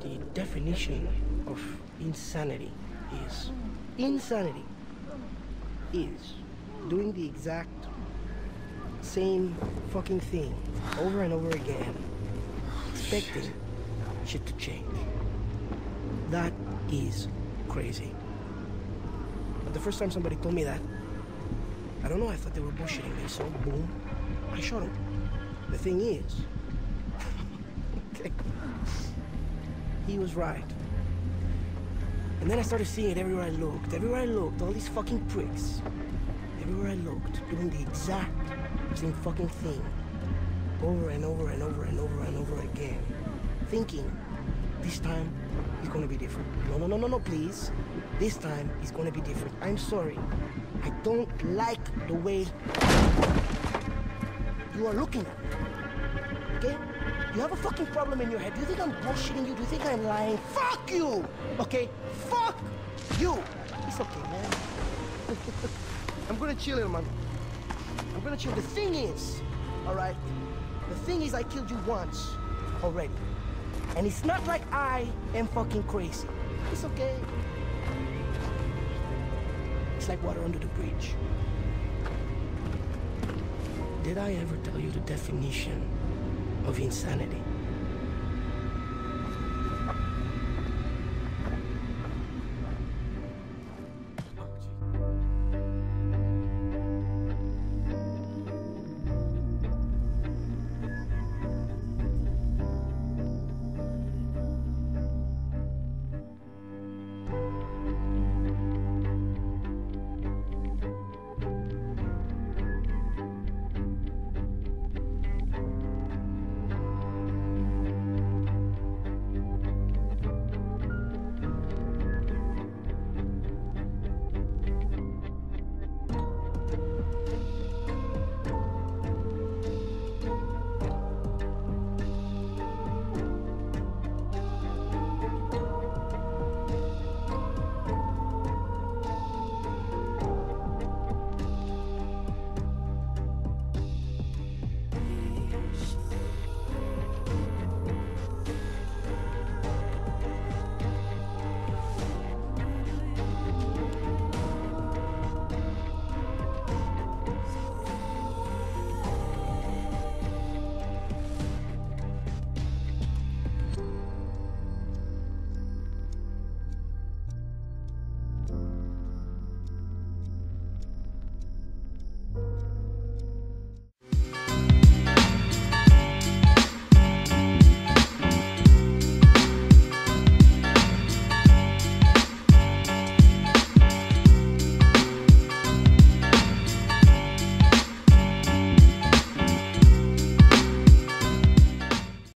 The definition of insanity is insanity is doing the exact same fucking thing over and over again, expecting shit to change. That is crazy. But the first time somebody told me that, I don't know, I thought they were bullshitting me, so boom, I shot him. The thing is, okay, he was right. And then I started seeing it everywhere I looked. Everywhere I looked, all these fucking pricks. Everywhere I looked, doing the exact same fucking thing. Over and over and over and over and over again. Thinking, this time it's gonna be different. No, no, no, no, no, please. This time it's gonna be different. I'm sorry. I don't like the way you are looking at me. Okay? You have a fucking problem in your head. Do you think I'm bullshitting you? Do you think I'm lying? Fuck you! Okay? Fuck you! It's okay, man. I'm gonna chill here, man. I'm gonna chill. The thing is, alright? The thing is, I killed you once already. And it's not like I am fucking crazy. It's okay. It's like water under the bridge. Did I ever tell you the definition of insanity.